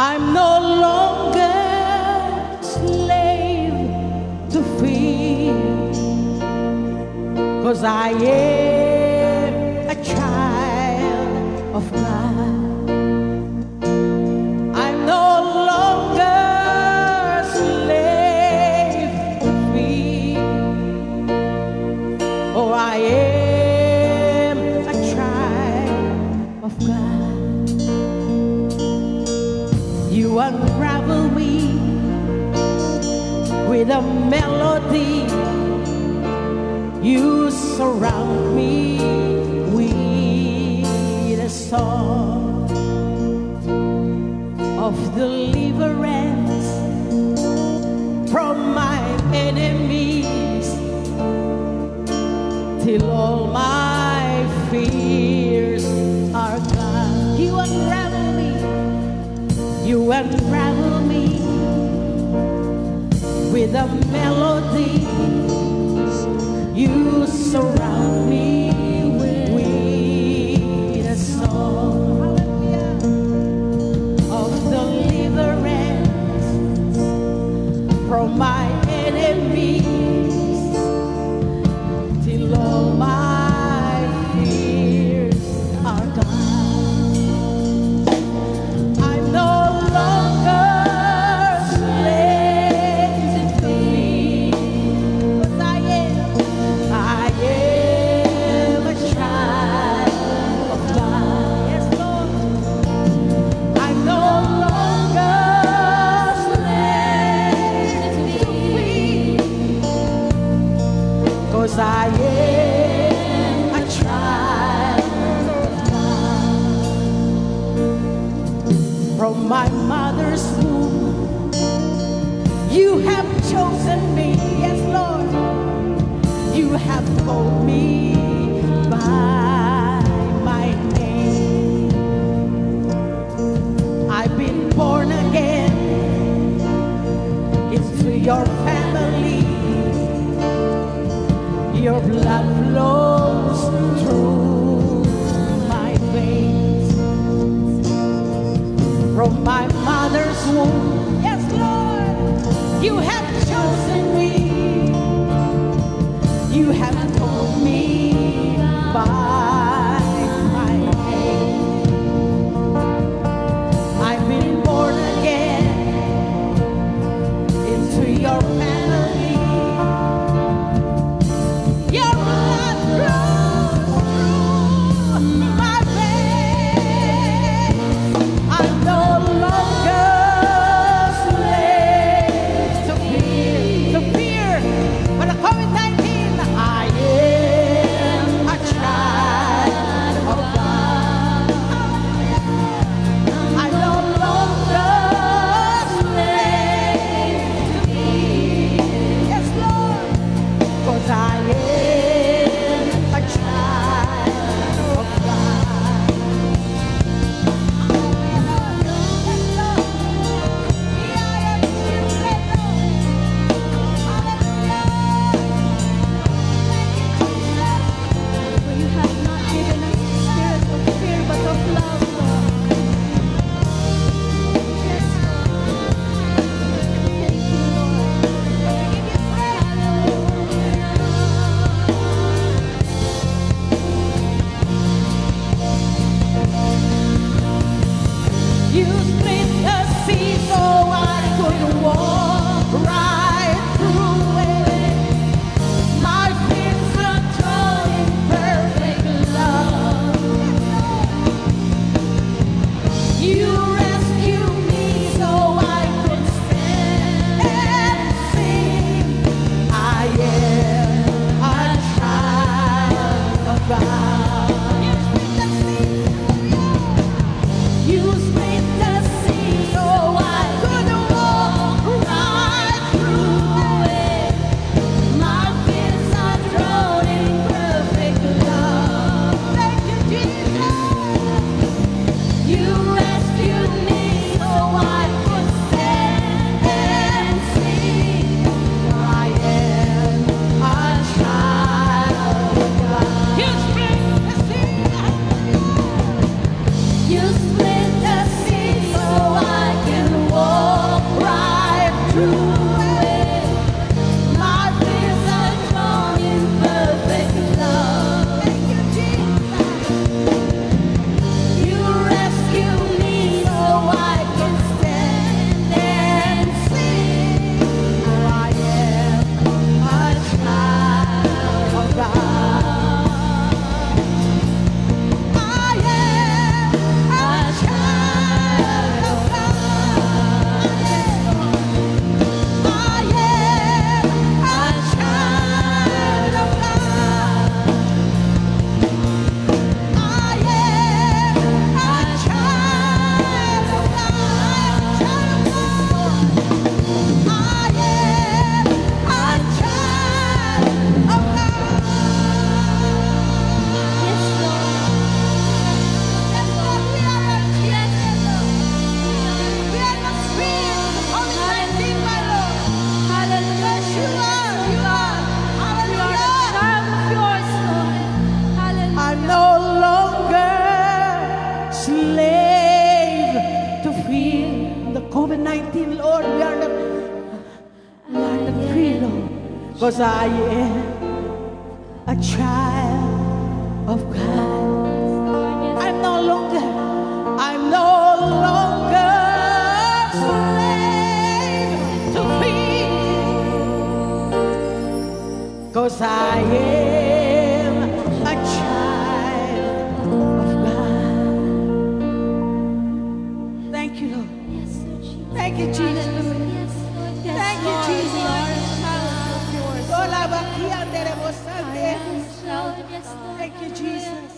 I'm no longer slave to fear, cause I am a child of God. your melody. You surround me with a song of deliverance from my enemies till all my fears are gone. You unravel me, you unravel me with a melody. I am a child From my mother's womb, you have chosen me, yes, Lord. You have called me by. Because I am a child of God. I'm no longer, I'm no longer slave to fear. Cause I am a child of God. Thank you, Lord. Thank you, Jesus. aqui, Anderebosande. É que Jesus.